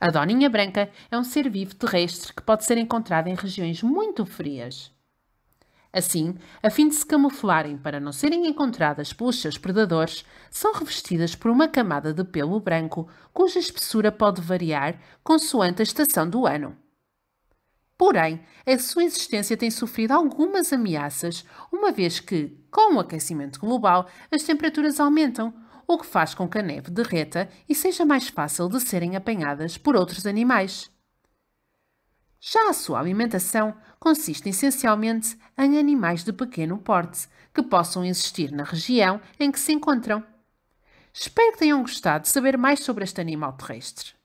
A doninha branca é um ser vivo terrestre que pode ser encontrado em regiões muito frias. Assim, a fim de se camuflarem para não serem encontradas pelos seus predadores, são revestidas por uma camada de pelo branco cuja espessura pode variar consoante a estação do ano. Porém, a sua existência tem sofrido algumas ameaças, uma vez que, com o aquecimento global, as temperaturas aumentam, o que faz com que a neve derreta e seja mais fácil de serem apanhadas por outros animais. Já a sua alimentação consiste essencialmente em animais de pequeno porte que possam existir na região em que se encontram. Espero que tenham gostado de saber mais sobre este animal terrestre.